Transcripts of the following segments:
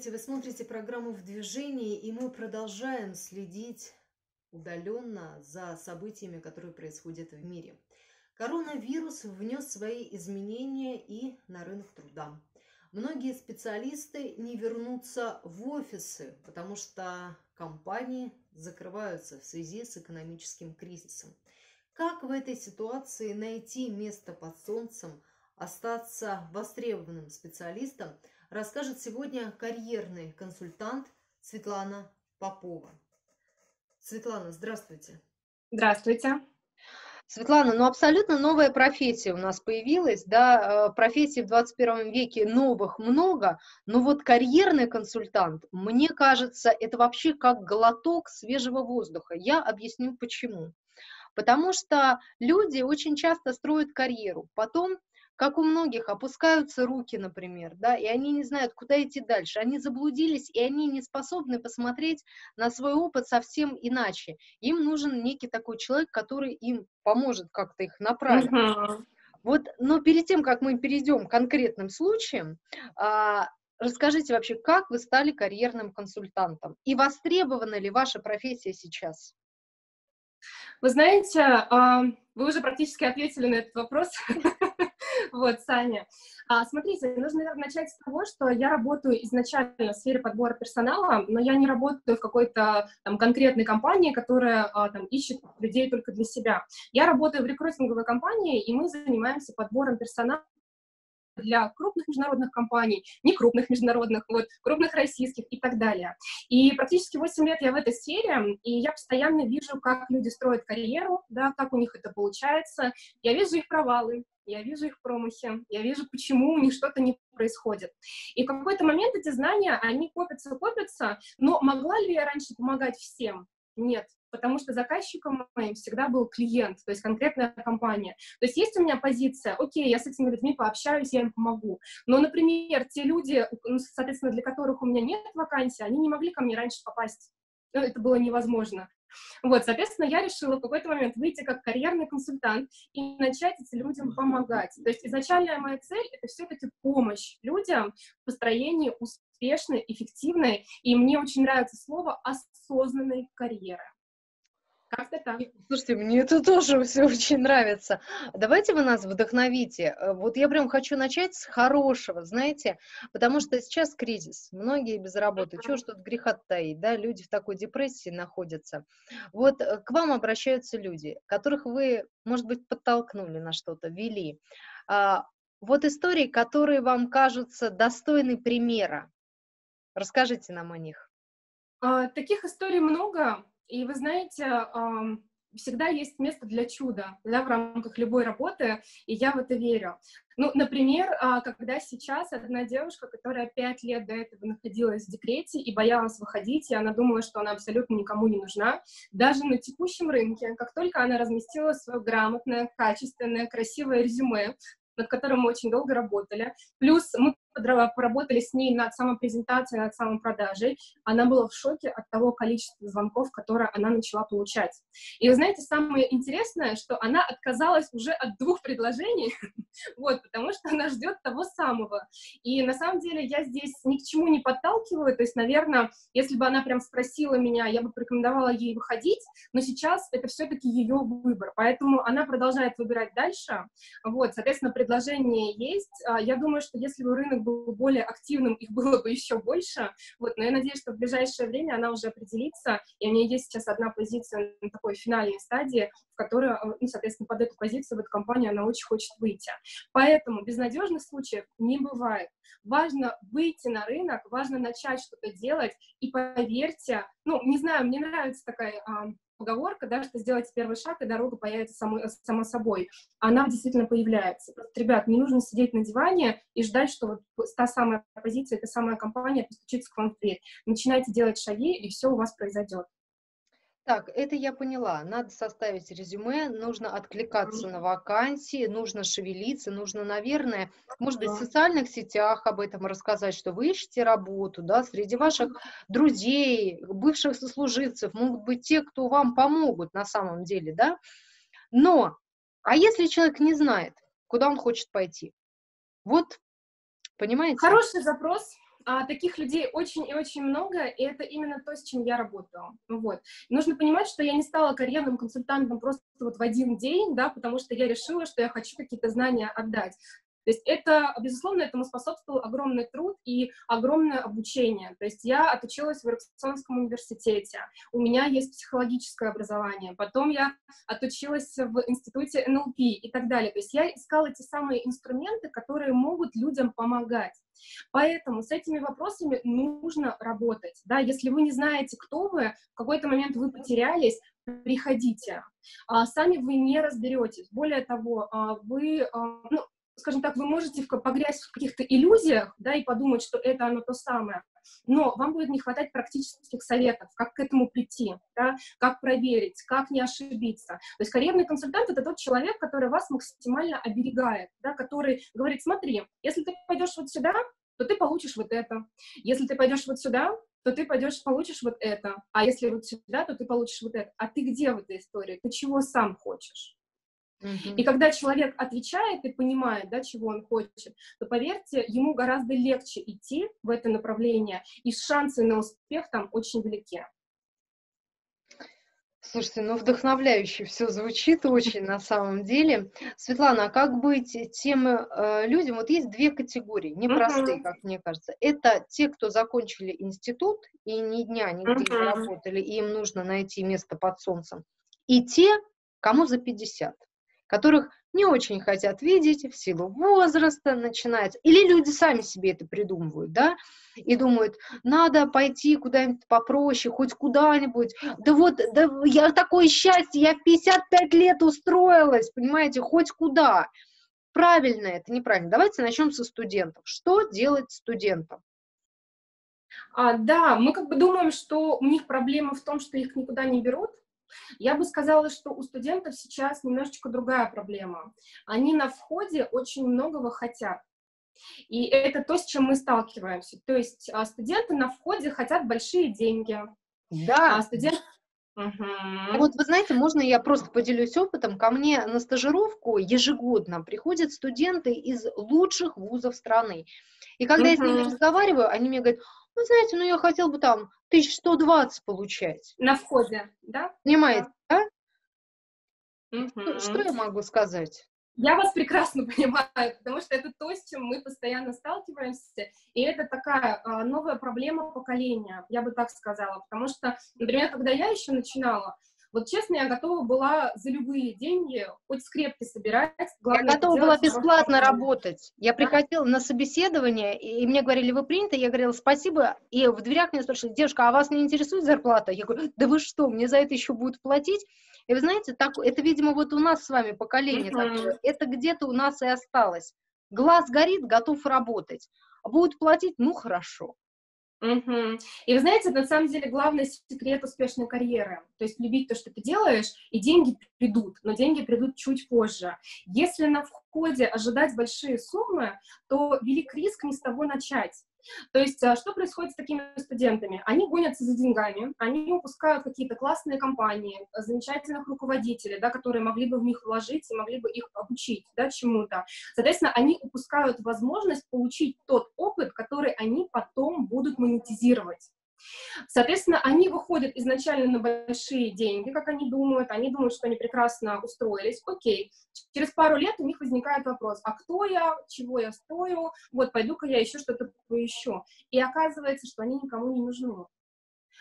Здравствуйте, вы смотрите программу «В движении», и мы продолжаем следить удаленно за событиями, которые происходят в мире. Коронавирус внес свои изменения и на рынок труда. Многие специалисты не вернутся в офисы, потому что компании закрываются в связи с экономическим кризисом. Как в этой ситуации найти место под солнцем, остаться востребованным специалистом – расскажет сегодня карьерный консультант Светлана Попова. Светлана, здравствуйте. Здравствуйте. Светлана, ну абсолютно новая профессия у нас появилась, да, э, профессий в 21 веке новых много, но вот карьерный консультант, мне кажется, это вообще как глоток свежего воздуха. Я объясню почему. Потому что люди очень часто строят карьеру, потом как у многих, опускаются руки, например, да, и они не знают, куда идти дальше. Они заблудились, и они не способны посмотреть на свой опыт совсем иначе. Им нужен некий такой человек, который им поможет как-то их направить. Uh-huh. Вот, но перед тем, как мы перейдем к конкретным случаям, а, расскажите вообще, как вы стали карьерным консультантом и востребована ли ваша профессия сейчас? Вы знаете, а, вы уже практически ответили на этот вопрос. Вот, Саня. А, смотрите, нужно, наверное, начать с того, что я работаю изначально в сфере подбора персонала, но я не работаю в какой-то там конкретной компании, которая а, там ищет людей только для себя. Я работаю в рекрутинговой компании, и мы занимаемся подбором персонала для крупных международных компаний, не крупных международных, вот, крупных российских и так далее. И практически 8 лет я в этой сфере, и я постоянно вижу, как люди строят карьеру, да, как у них это получается. Я вижу их провалы, я вижу их промахи, я вижу, почему у них что-то не происходит. И в какой-то момент эти знания, они копятся, копятся, но могла ли я раньше помогать всем? Нет, потому что заказчиком моим всегда был клиент, то есть конкретная компания. То есть есть у меня позиция, окей, я с этими людьми пообщаюсь, я им помогу. Но, например, те люди, ну, соответственно, для которых у меня нет вакансии, они не могли ко мне раньше попасть. Ну, это было невозможно. Вот, соответственно, я решила в какой-то момент выйти как карьерный консультант и начать этим людям помогать. То есть изначальная моя цель — это все-таки помощь людям в построении успешной, эффективной, и мне очень нравится слово «осознанной карьеры». Как-то так. Слушайте, мне это тоже все очень нравится. Давайте вы нас вдохновите. Э, вот я прям хочу начать с хорошего, знаете, потому что сейчас кризис, многие без работы, чего ж тут греха таить, да, люди в такой депрессии находятся. Вот э, к вам обращаются люди, которых вы, может быть, подтолкнули на что-то, вели. А, вот истории, которые вам кажутся достойны примера. Расскажите нам о них. А, таких историй много. И вы знаете, всегда есть место для чуда да, в рамках любой работы, и я в это верю. Ну, например, а, когда сейчас одна девушка, которая пять лет до этого находилась в декрете и боялась выходить, и она думала, что она абсолютно никому не нужна, даже на текущем рынке, как только она разместила свое грамотное, качественное, красивое резюме, над которым мы очень долго работали. Плюс мы поработали с ней над самопрезентацией, над самопродажей. Она была в шоке от того количества звонков, которые она начала получать. И вы знаете, самое интересное, что она отказалась уже от двух предложений, вот, потому что она ждет того самого. И на самом деле я здесь ни к чему не подталкиваю, то есть, наверное, если бы она прям спросила меня, я бы порекомендовала ей выходить, но сейчас это все-таки ее выбор, поэтому она продолжает выбирать дальше. Вот, соответственно, предложение есть. А, я думаю, что если бы рынок был более активным, их было бы еще больше. Вот, но я надеюсь, что в ближайшее время она уже определится, и у нее есть сейчас одна позиция на такой финальной стадии, в которой, э, ну, соответственно, под эту позицию в эту компанию она очень хочет выйти. Поэтому безнадежных случаев не бывает. Важно выйти на рынок, важно начать что-то делать, и поверьте, ну, не знаю, мне нравится такая поговорка, да, что сделайте первый шаг, и дорога появится само, само собой. Она действительно появляется. Просто, ребят, не нужно сидеть на диване и ждать, что вот та самая позиция, та самая компания постучится к вам в дверь. Начинайте делать шаги, и все у вас произойдет. Так, это я поняла. Надо составить резюме, нужно откликаться на вакансии, нужно шевелиться, нужно, наверное, может быть, в социальных сетях об этом рассказать, что вы ищете работу, да, среди ваших друзей, бывших сослуживцев могут быть те, кто вам помогут на самом деле, да. Но, а если человек не знает, куда он хочет пойти? Вот, понимаете? Хороший запрос, а, таких людей очень и очень много, и это именно то, с чем я работаю. Вот. Нужно понимать, что я не стала карьерным консультантом просто вот в один день, да, потому что я решила, что я хочу какие-то знания отдать. То есть это, безусловно, этому способствовал огромный труд и огромное обучение. То есть я отучилась в Эриксонском университете, у меня есть психологическое образование, потом я отучилась в институте НЛП и так далее. То есть я искала те самые инструменты, которые могут людям помогать. Поэтому с этими вопросами нужно работать. Да? Если вы не знаете, кто вы, в какой-то момент вы потерялись, приходите. А, сами вы не разберетесь. Более того, а, вы, а, ну, скажем так, вы можете погрязть в каких-то иллюзиях, да, и подумать, что это оно то самое, но вам будет не хватать практических советов, как к этому прийти, да, как проверить, как не ошибиться. То есть карьерный консультант — это тот человек, который вас максимально оберегает, да, который говорит, смотри, если ты пойдешь вот сюда, то ты получишь вот это. Если ты пойдешь вот сюда, то ты пойдешь, получишь вот это. А если вот сюда, то ты получишь вот это. А ты где в этой истории? Ты чего сам хочешь? И когда человек отвечает и понимает, да, чего он хочет, то, поверьте, ему гораздо легче идти в это направление, и шансы на успех там очень велики. Слушайте, ну вдохновляюще все звучит очень на самом деле. Светлана, а как быть тем э, людям? Вот есть две категории, непростые, uh-huh. как мне кажется. Это те, кто закончили институт и ни дня нигде uh-huh. не работали, и им нужно найти место под солнцем. И те, кому за 50 которых не очень хотят видеть в силу возраста начинается. Или люди сами себе это придумывают, да, и думают, надо пойти куда-нибудь попроще, хоть куда-нибудь. Да вот, да я такое счастье, я в 55 лет устроилась, понимаете, хоть куда. Правильно это, неправильно. Давайте начнем со студентов. Что делать студентам? А, да, мы как бы думаем, что у них проблема в том, что их никуда не берут, я бы сказала, что у студентов сейчас немножечко другая проблема. Они на входе очень многого хотят. И это то, с чем мы сталкиваемся. То есть а, студенты на входе хотят большие деньги. Да. А студент... Угу. Вот вы знаете, можно я просто поделюсь опытом? Ко мне на стажировку ежегодно приходят студенты из лучших вузов страны. И когда угу. я с ними разговариваю, они мне говорят, вы знаете, ну я хотел бы там 1120 получать. На входе, да? Понимаете, да? да? Угу. Что я могу сказать? Я вас прекрасно понимаю, потому что это то, с чем мы постоянно сталкиваемся, и это такая а, новая проблема поколения, я бы так сказала, потому что, например, когда я еще начинала, вот честно, я готова была за любые деньги хоть скрепки собирать. Главное, я готова была бесплатно работать. Я да? приходила на собеседование, и мне говорили, вы приняты? Я говорила, спасибо. И в дверях меня спрашивали, девушка, а вас не интересует зарплата? Я говорю, да вы что, мне за это еще будут платить? И вы знаете, так, это, видимо, вот у нас с вами поколение такое. Это где-то у нас и осталось. Глаз горит, готов работать. Будут платить? Ну, хорошо. Угу. И вы знаете, на самом деле главный секрет успешной карьеры, то есть любить то, что ты делаешь, и деньги придут, но деньги придут чуть позже. Если на входе ожидать большие суммы, то велик риск не с того начать. То есть, а, что происходит с такими студентами? Они гонятся за деньгами, они упускают какие-то классные компании, замечательных руководителей, да, которые могли бы в них вложить и могли бы их обучить да, чему-то. Соответственно, они упускают возможность получить тот опыт, который они потом будут монетизировать. Соответственно, они выходят изначально на большие деньги, как они думают, они думают, что они прекрасно устроились, окей. Через пару лет у них возникает вопрос, а кто я, чего я стою, вот пойду-ка я еще что-то поищу. И оказывается, что они никому не нужны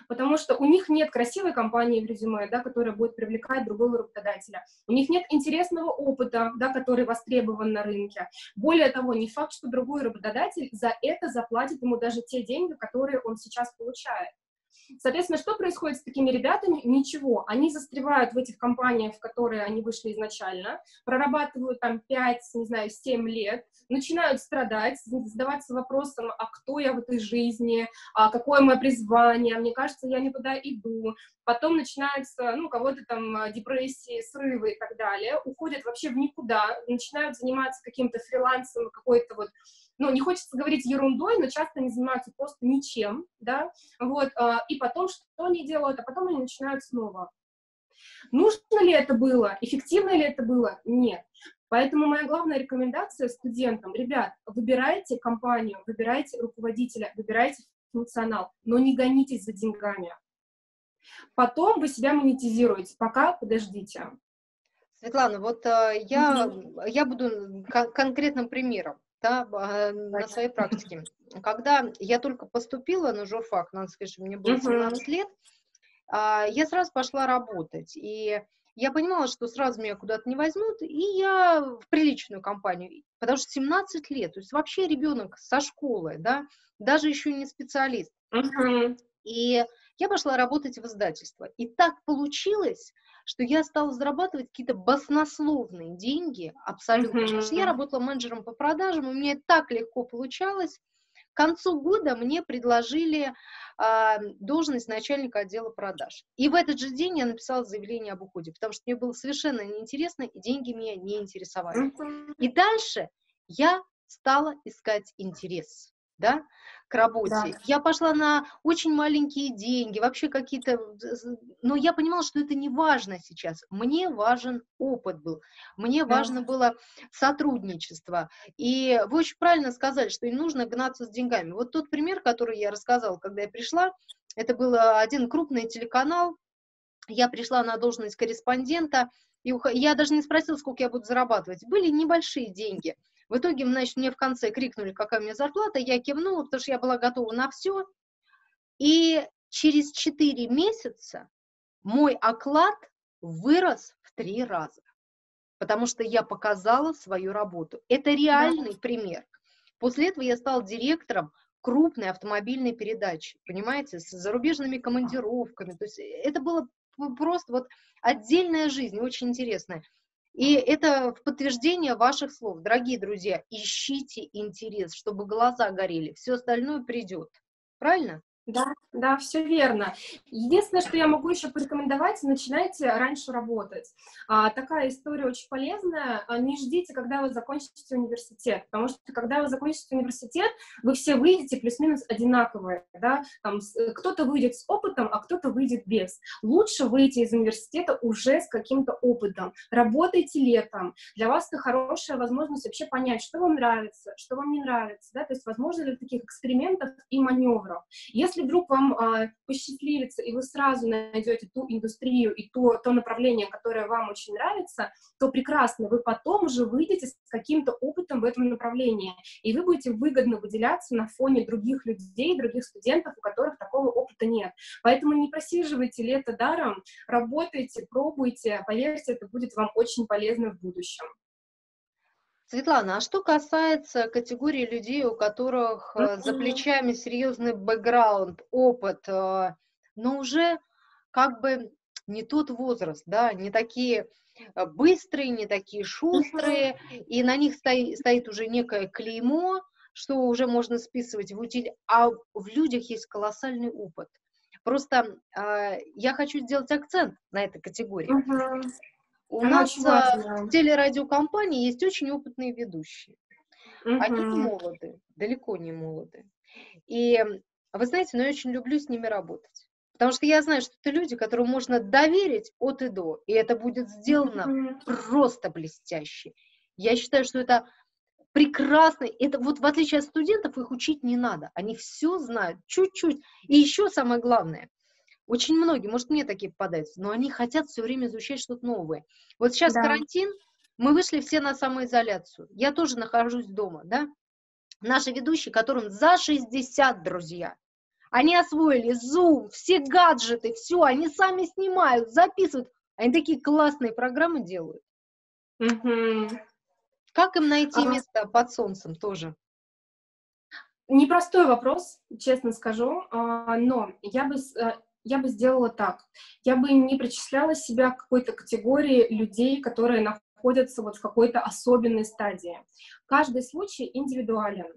потому что у них нет красивой компании в резюме, да, которая будет привлекать другого работодателя. У них нет интересного опыта, да, который востребован на рынке. Более того, не факт, что другой работодатель за это заплатит ему даже те деньги, которые он сейчас получает. Соответственно, что происходит с такими ребятами? Ничего. Они застревают в этих компаниях, в которые они вышли изначально, прорабатывают там 5, не знаю, 7 лет, начинают страдать, задаваться вопросом, а кто я в этой жизни, а какое мое призвание, мне кажется, я не туда иду. Потом начинаются, ну, у кого-то там а, депрессии, срывы и так далее, уходят вообще в никуда, начинают заниматься каким-то фрилансом, какой-то вот ну, не хочется говорить ерундой, но часто они занимаются просто ничем, да, вот, а, и потом что они делают, а потом они начинают снова. Нужно ли это было, эффективно ли это было? Нет. Поэтому моя главная рекомендация студентам, ребят, выбирайте компанию, выбирайте руководителя, выбирайте функционал, но не гонитесь за деньгами. Потом вы себя монетизируете, пока подождите. Светлана, вот э, я, я буду кон- конкретным примером да, э, на своей практике. Когда я только поступила на журфак, надо сказать, что мне было 17 mm-hmm. лет, э, я сразу пошла работать. И я понимала, что сразу меня куда-то не возьмут, и я в приличную компанию, потому что 17 лет, то есть вообще ребенок со школы, да, даже еще не специалист. Uh-huh. И я пошла работать в издательство. И так получилось, что я стала зарабатывать какие-то баснословные деньги абсолютно. Потому что я работала менеджером по продажам, и мне так легко получалось. К концу года мне предложили э, должность начальника отдела продаж. И в этот же день я написала заявление об уходе, потому что мне было совершенно неинтересно, и деньги меня не интересовали. И дальше я стала искать интерес да, к работе. Да. Я пошла на очень маленькие деньги, вообще какие-то... Но я понимала, что это не важно сейчас. Мне важен опыт был, мне да. важно было сотрудничество. И вы очень правильно сказали, что не нужно гнаться с деньгами. Вот тот пример, который я рассказала, когда я пришла, это был один крупный телеканал, я пришла на должность корреспондента, и я даже не спросила, сколько я буду зарабатывать. Были небольшие деньги – в итоге, значит, мне в конце крикнули, какая у меня зарплата, я кивнула, потому что я была готова на все. И через 4 месяца мой оклад вырос в три раза, потому что я показала свою работу. Это реальный да. пример. После этого я стала директором крупной автомобильной передачи, понимаете, с зарубежными командировками. То есть это было просто вот отдельная жизнь, очень интересная. И это в подтверждение ваших слов. Дорогие друзья, ищите интерес, чтобы глаза горели. Все остальное придет. Правильно? Да, да, все верно. Единственное, что я могу еще порекомендовать, начинайте раньше работать. А, такая история очень полезная. А, не ждите, когда вы закончите университет, потому что когда вы закончите университет, вы все выйдете плюс-минус одинаковые, да, там кто-то выйдет с опытом, а кто-то выйдет без. Лучше выйти из университета уже с каким-то опытом. Работайте летом. Для вас это хорошая возможность вообще понять, что вам нравится, что вам не нравится, да, то есть возможно ли таких экспериментов и маневров. Если если вдруг вам а, посчастливится, и вы сразу найдете ту индустрию и то, то направление, которое вам очень нравится, то прекрасно, вы потом уже выйдете с каким-то опытом в этом направлении, и вы будете выгодно выделяться на фоне других людей, других студентов, у которых такого опыта нет. Поэтому не просиживайте лето даром, работайте, пробуйте, поверьте, это будет вам очень полезно в будущем. Светлана, а что касается категории людей, у которых э, за плечами серьезный бэкграунд, опыт, э, но уже как бы не тот возраст, да, не такие э, быстрые, не такие шустрые, и на них стоит, стоит уже некое клеймо, что уже можно списывать в утиль, а в людях есть колоссальный опыт. Просто э, я хочу сделать акцент на этой категории. Uh-huh. У Она нас а, в телерадиокомпании есть очень опытные ведущие. Угу. Они не молоды, далеко не молоды. И вы знаете, но я очень люблю с ними работать. Потому что я знаю, что это люди, которым можно доверить от и до, и это будет сделано mm просто блестяще. Я считаю, что это прекрасно. Это вот в отличие от студентов, их учить не надо. Они все знают, чуть-чуть. И еще самое главное, очень многие, может, мне такие попадаются, но они хотят все время изучать что-то новое. Вот сейчас да. карантин, мы вышли все на самоизоляцию. Я тоже нахожусь дома, да? Наши ведущие, которым за 60, друзья, они освоили Zoom, все гаджеты, все, они сами снимают, записывают. Они такие классные программы делают. Угу. Как им найти ага. место под солнцем тоже? Непростой вопрос, честно скажу, а, но я бы э, я бы сделала так. Я бы не причисляла себя к какой-то категории людей, которые находятся вот в какой-то особенной стадии. Каждый случай индивидуален.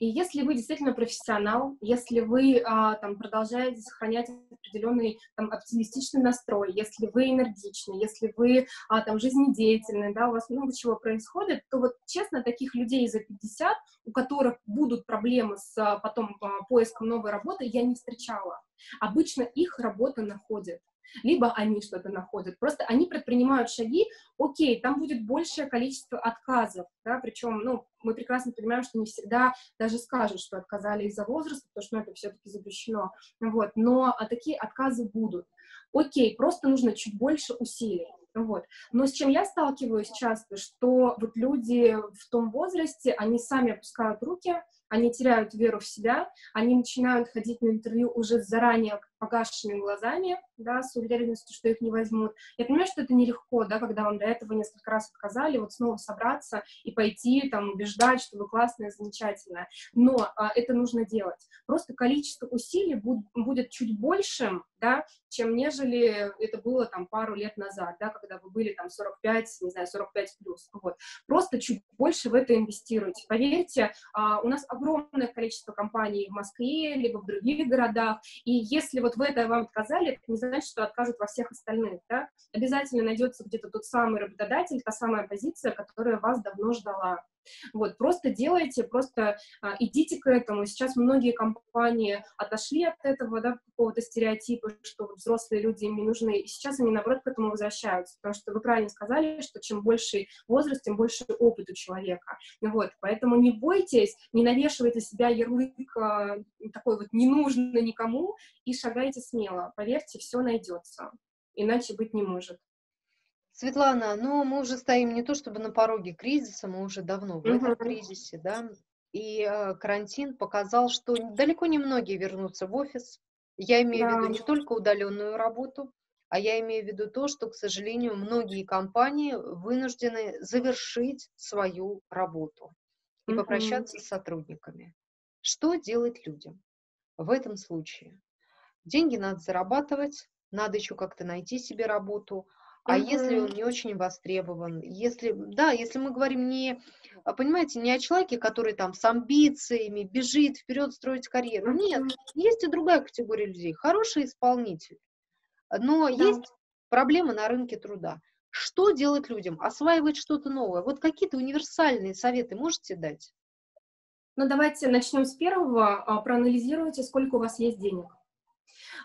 И если вы действительно профессионал, если вы а, там, продолжаете сохранять определенный там, оптимистичный настрой, если вы энергичны, если вы а, там, жизнедеятельны, да, у вас много чего происходит, то вот честно, таких людей за 50, у которых будут проблемы с а, потом а, поиском новой работы, я не встречала. Обычно их работа находит либо они что-то находят. Просто они предпринимают шаги, окей, там будет большее количество отказов, да, причем, ну, мы прекрасно понимаем, что не всегда даже скажут, что отказали из-за возраста, потому что ну, это все-таки запрещено, вот, но а такие отказы будут. Окей, просто нужно чуть больше усилий. Вот. Но с чем я сталкиваюсь часто, что вот люди в том возрасте, они сами опускают руки, они теряют веру в себя, они начинают ходить на интервью уже заранее погасшими глазами, да, с уверенностью, что их не возьмут. Я понимаю, что это нелегко, да, когда вам до этого несколько раз отказали, вот снова собраться и пойти, там, убеждать, что вы классная, замечательная. Но а, это нужно делать. Просто количество усилий будет, будет чуть большим, да, чем нежели это было там пару лет назад, да, когда вы были там 45, не знаю, 45 плюс. Вот. Просто чуть больше в это инвестируйте. Поверьте, а, у нас огромное количество компаний в Москве, либо в других городах, и если вот в это вам отказали, это не значит, что откажут во всех остальных, да? Обязательно найдется где-то тот самый работодатель, та самая позиция, которая вас давно ждала. Вот, просто делайте, просто а, идите к этому. Сейчас многие компании отошли от этого, да, какого-то стереотипа, что взрослые люди им не нужны, и сейчас они, наоборот, к этому возвращаются, потому что вы правильно сказали, что чем больше возраст, тем больше опыт у человека. Вот, поэтому не бойтесь, не навешивайте себя ярлык а, такой вот не нужно никому, и шагайте смело. Поверьте, все найдется. Иначе быть не может. Светлана, ну мы уже стоим не то чтобы на пороге кризиса, мы уже давно в этом кризисе, да, и э, карантин показал, что далеко не многие вернутся в офис. Я имею да. в виду не только удаленную работу, а я имею в виду то, что, к сожалению, многие компании вынуждены завершить свою работу и mm попрощаться с сотрудниками. Что делать людям в этом случае? Деньги надо зарабатывать, надо еще как-то найти себе работу, а угу. если он не очень востребован, если, да, если мы говорим не, а, понимаете, не о человеке, который там с амбициями бежит вперед строить карьеру, нет, есть и другая категория людей, хороший исполнитель, но да. есть проблемы на рынке труда. Что делать людям? Осваивать что-то новое? Вот какие-то универсальные советы можете дать? Ну, давайте начнем с первого. А, проанализируйте, сколько у вас есть денег.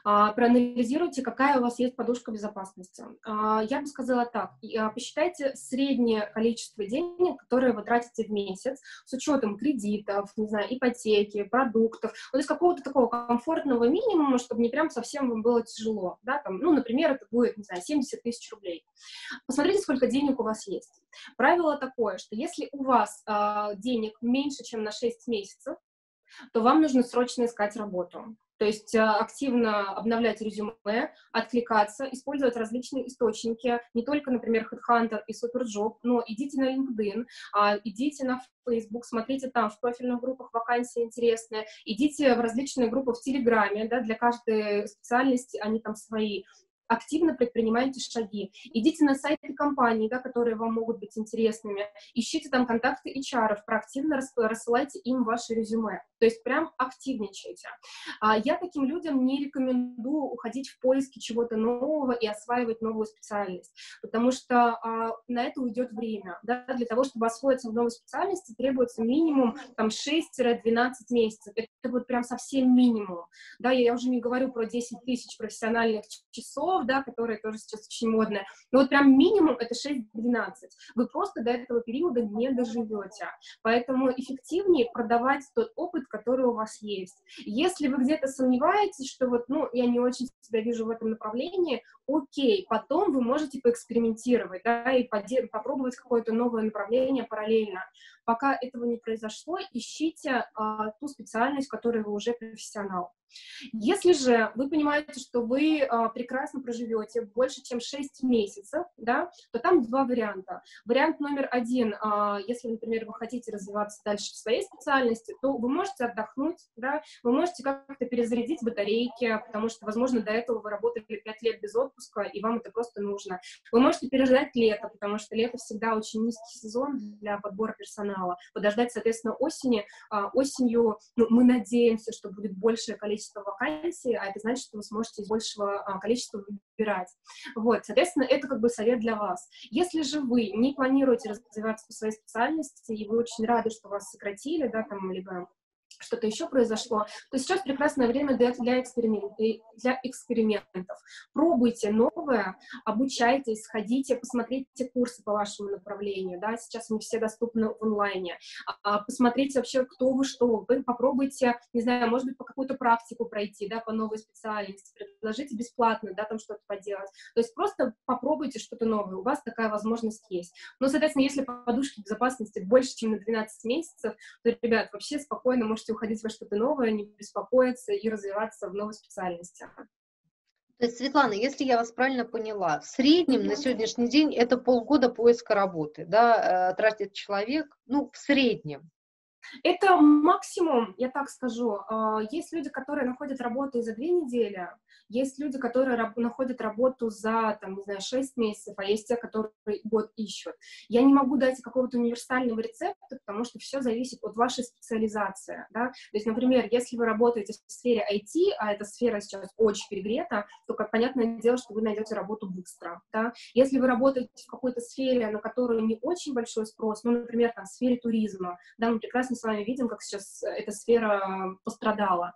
А, проанализируйте, какая у вас есть подушка безопасности. А, я бы сказала так, а, посчитайте среднее количество денег, которые вы тратите в месяц, с учетом кредитов, не знаю, ипотеки, продуктов, вот из какого-то такого комфортного минимума, чтобы не прям совсем вам было тяжело, да, там, ну, например, это будет, не знаю, 70 тысяч рублей. Посмотрите, сколько денег у вас есть. Правило такое, что если у вас денег меньше, чем на 6 месяцев, то вам нужно срочно искать работу. То есть э, активно обновлять резюме, откликаться, использовать различные источники, не только, например, HeadHunter и SuperJob, но идите на LinkedIn, а, идите на Facebook, смотрите там в профильных группах вакансии интересные, идите в различные группы в Телеграме, да, для каждой специальности они там свои, активно предпринимайте шаги. Идите на сайты компаний, да, которые вам могут быть интересными, ищите там контакты HR, проактивно рассылайте им ваше резюме. То есть прям активничайте. А, я таким людям не рекомендую уходить в поиски чего-то нового и осваивать новую специальность, потому что а, на это уйдет время. Да? Для того, чтобы освоиться в новой специальности, требуется минимум там 6-12 месяцев. Это вот прям совсем минимум. Да, я, уже не говорю про 10 тысяч профессиональных часов, часов, да, которые тоже сейчас очень модные. Но вот прям минимум это 6-12. Вы просто до этого периода не доживете. Поэтому эффективнее продавать тот опыт, который у вас есть. Если вы где-то сомневаетесь, что вот, ну, я не очень себя вижу в этом направлении, окей, потом вы можете поэкспериментировать, да, и попробовать какое-то новое направление параллельно. Пока этого не произошло, ищите а, ту специальность, в которой вы уже профессионал. Если же вы понимаете, что вы а, прекрасно проживете больше, чем 6 месяцев, да, то там два варианта. Вариант номер один, а, если, например, вы хотите развиваться дальше в своей специальности, то вы можете отдохнуть, да, вы можете как-то перезарядить батарейки, потому что, возможно, до этого вы работали 5 лет без отпуска, и вам это просто нужно. Вы можете переждать лето, потому что лето всегда очень низкий сезон для подбора персонала. Подождать, соответственно, осени. А, осенью ну, мы надеемся, что будет большее количество количество вакансий, а это значит, что вы сможете из большего а, количества выбирать. Вот, соответственно, это как бы совет для вас. Если же вы не планируете развиваться по своей специальности, и вы очень рады, что вас сократили, да, там, либо что-то еще произошло, то сейчас прекрасное время для, для, эксперимент, для экспериментов. Пробуйте новое, обучайтесь, ходите, посмотрите курсы по вашему направлению, да, сейчас они все доступны в онлайне. А, посмотрите вообще, кто вы, что вы, попробуйте, не знаю, может быть, по какую-то практику пройти, да, по новой специальности, предложите бесплатно, да, там что-то поделать. То есть просто попробуйте что-то новое, у вас такая возможность есть. Но, соответственно, если подушки безопасности больше, чем на 12 месяцев, то, ребят, вообще спокойно можете уходить во что-то новое, не беспокоиться и развиваться в новой специальности. То есть, Светлана, если я вас правильно поняла, в среднем на сегодняшний день это полгода поиска работы, да, э, тратит человек, ну, в среднем. Это максимум, я так скажу. А, есть люди, которые находят работу за две недели, есть люди, которые раб- находят работу за, там, не знаю, 6 месяцев, а есть те, которые год ищут. Я не могу дать какого-то универсального рецепта, потому что все зависит от вашей специализации, да. То есть, например, если вы работаете в сфере IT, а эта сфера сейчас очень перегрета, то, как понятное дело, что вы найдете работу быстро, да. Если вы работаете в какой-то сфере, на которую не очень большой спрос, ну, например, там, в сфере туризма, да, мы прекрасно с вами видим, как сейчас эта сфера пострадала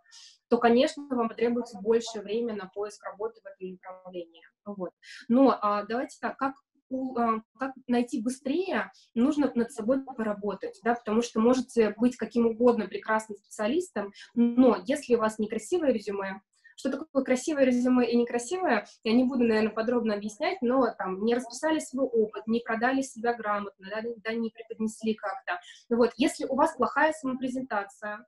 то, конечно, вам потребуется больше времени на поиск работы в этом направлении. Вот. Но а, давайте так, как а, как найти быстрее, нужно над собой поработать, да, потому что можете быть каким угодно прекрасным специалистом, но если у вас некрасивое резюме, что такое красивое резюме и некрасивое, я не буду, наверное, подробно объяснять, но там не расписали свой опыт, не продали себя грамотно, да, да не преподнесли как-то. Вот, если у вас плохая самопрезентация,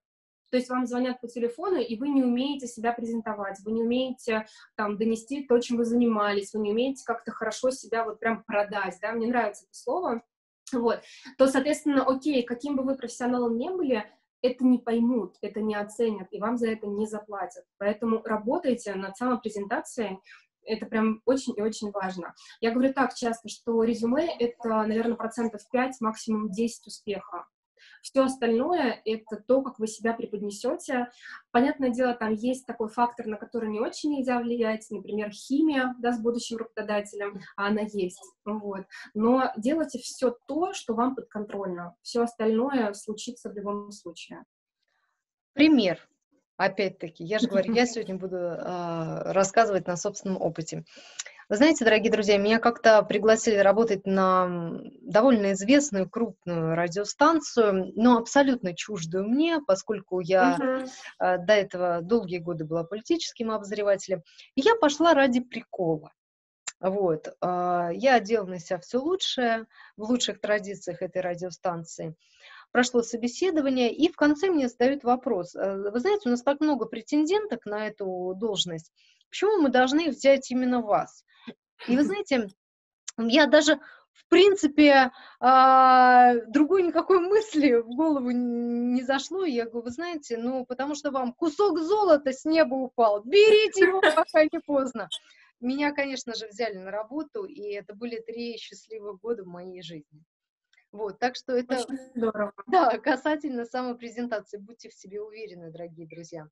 то есть вам звонят по телефону, и вы не умеете себя презентовать, вы не умеете там донести то, чем вы занимались, вы не умеете как-то хорошо себя вот прям продать, да, мне нравится это слово, вот, то, соответственно, окей, каким бы вы профессионалом не были, это не поймут, это не оценят, и вам за это не заплатят. Поэтому работайте над самопрезентацией, это прям очень и очень важно. Я говорю так часто, что резюме — это, наверное, процентов 5, максимум 10 успеха. Все остальное — это то, как вы себя преподнесете. Понятное дело, там есть такой фактор, на который не очень нельзя влиять, например, химия да, с будущим работодателем, а она есть. Вот. Но делайте все то, что вам подконтрольно. Все остальное случится в любом случае. Пример. Опять-таки, я же говорю, я сегодня буду э, рассказывать на собственном опыте. Вы знаете, дорогие друзья, меня как-то пригласили работать на довольно известную крупную радиостанцию, но абсолютно чуждую мне, поскольку я uh-huh. до этого долгие годы была политическим обозревателем. И я пошла ради прикола. Вот. А, я одела на себя все лучшее, в лучших традициях этой радиостанции. Прошло собеседование, и в конце мне задают вопрос. «Э, вы знаете, у нас так много претенденток на эту должность. Почему мы должны взять именно вас? И вы знаете, я даже в принципе, а, другой никакой мысли в голову не зашло. Я говорю, вы знаете, ну, потому что вам кусок золота с неба упал. Берите его, пока не поздно. Меня, конечно же, взяли на работу, и это были три счастливых года в моей жизни. Вот, так что это... Очень здорово. Да, касательно самопрезентации. Будьте в себе уверены, дорогие друзья.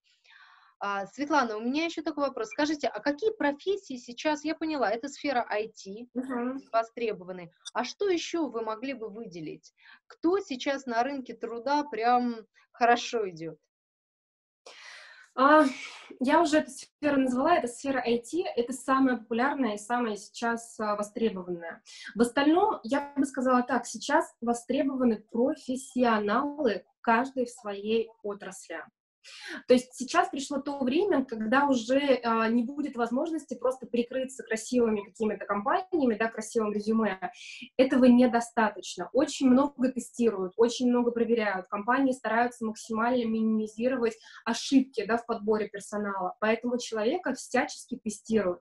А, Светлана, у меня еще такой вопрос. Скажите, а какие профессии сейчас, я поняла, это сфера IT, uh-huh. востребованы. А что еще вы могли бы выделить? Кто сейчас на рынке труда прям хорошо идет? А, я уже эту сферу назвала, это сфера IT, это самая популярная и самая сейчас а, востребованная. В остальном, я бы сказала так, сейчас востребованы профессионалы, каждый в своей отрасли. То есть сейчас пришло то время, когда уже а, не будет возможности просто прикрыться красивыми какими-то компаниями, да, красивым резюме. Этого недостаточно. Очень много тестируют, очень много проверяют. Компании стараются максимально минимизировать ошибки да, в подборе персонала. Поэтому человека всячески тестируют.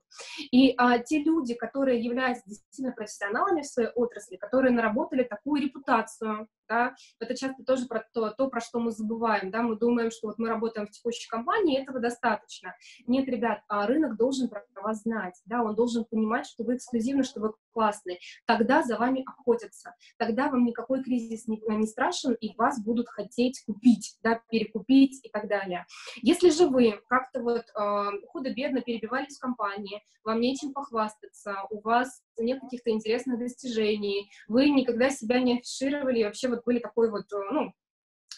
И а, те люди, которые являются действительно профессионалами в своей отрасли, которые наработали такую репутацию, да, это часто тоже про то, то, про что мы забываем, да, мы думаем, что вот мы работаем в текущей компании, этого достаточно. Нет, ребят, а рынок должен про вас знать, да, он должен понимать, что вы эксклюзивны, что вы классный, тогда за вами охотятся, тогда вам никакой кризис не, не страшен, и вас будут хотеть купить, да, перекупить и так далее. Если же вы как-то вот э, худо-бедно перебивались в компании, вам нечем похвастаться, у вас нет каких-то интересных достижений, вы никогда себя не афишировали, вообще вот были такой вот, ну,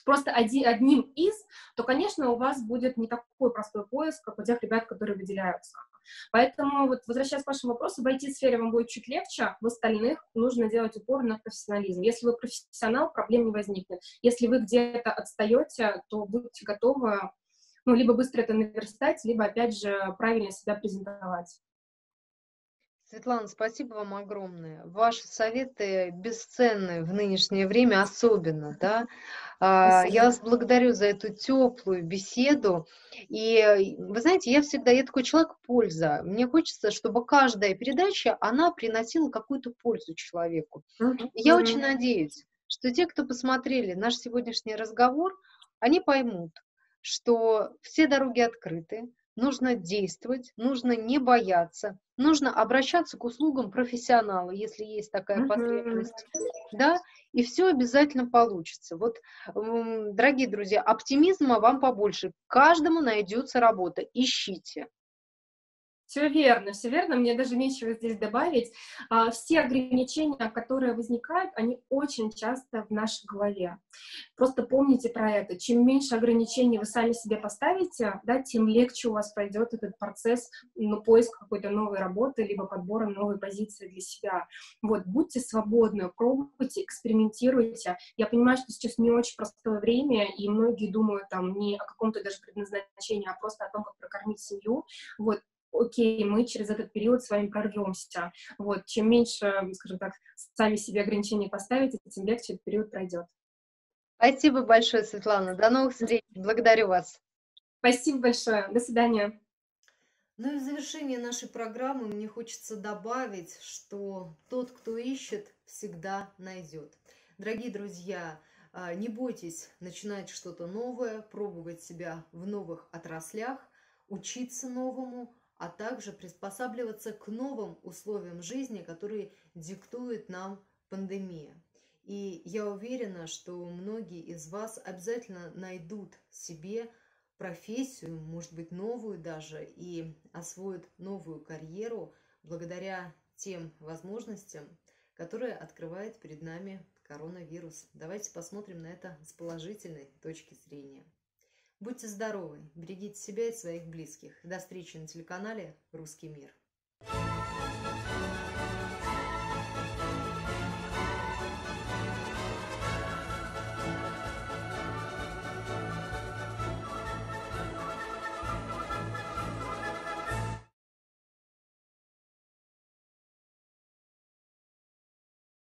просто один, одним из, то, конечно, у вас будет не такой простой поиск, как у тех ребят, которые выделяются. Поэтому, вот, возвращаясь к вашему вопросу, в IT-сфере вам будет чуть легче, в остальных нужно делать упор на профессионализм. Если вы профессионал, проблем не возникнет. Если вы где-то отстаете, то будьте готовы ну, либо быстро это наверстать, либо, опять же, правильно себя презентовать. Светлана, спасибо вам огромное. Ваши советы бесценны в нынешнее время особенно, да. А, спасибо. Я вас благодарю за эту теплую беседу. И вы знаете, я всегда, я такой человек польза. Мне хочется, чтобы каждая передача, она приносила какую-то пользу человеку. Mm-hmm. Я очень надеюсь, что те, кто посмотрели наш сегодняшний разговор, они поймут, что все дороги открыты, нужно действовать, нужно не бояться, нужно обращаться к услугам профессионала, если есть такая uh-huh. потребность, да, и все обязательно получится. Вот, дорогие друзья, оптимизма вам побольше, каждому найдется работа, ищите. Все верно, все верно, мне даже нечего здесь добавить. А, все ограничения, которые возникают, они очень часто в нашей голове. Просто помните про это. Чем меньше ограничений вы сами себе поставите, да, тем легче у вас пройдет этот процесс ну, поиска какой-то новой работы, либо подбора новой позиции для себя. Вот, будьте свободны, пробуйте, экспериментируйте. Я понимаю, что сейчас не очень простое время, и многие думают там не о каком-то даже предназначении, а просто о том, как прокормить семью. Вот, окей, мы через этот период с вами прорвемся. Вот, чем меньше, скажем так, сами себе ограничения поставите, тем легче этот период пройдет. Спасибо большое, Светлана. До новых встреч. Благодарю вас. Спасибо большое. До свидания. Ну и в завершение нашей программы мне хочется добавить, что тот, кто ищет, всегда найдет. Дорогие друзья, а, не бойтесь начинать что-то новое, пробовать себя в новых отраслях, учиться новому, а также приспосабливаться к новым условиям жизни, которые диктует нам пандемия. И я уверена, что многие из вас обязательно найдут себе профессию, может быть, новую даже, и освоят новую карьеру благодаря тем возможностям, которые открывает перед нами коронавирус. Давайте посмотрим на это с положительной точки зрения. Будьте здоровы, берегите себя и своих близких. До встречи на телеканале «Русский мир».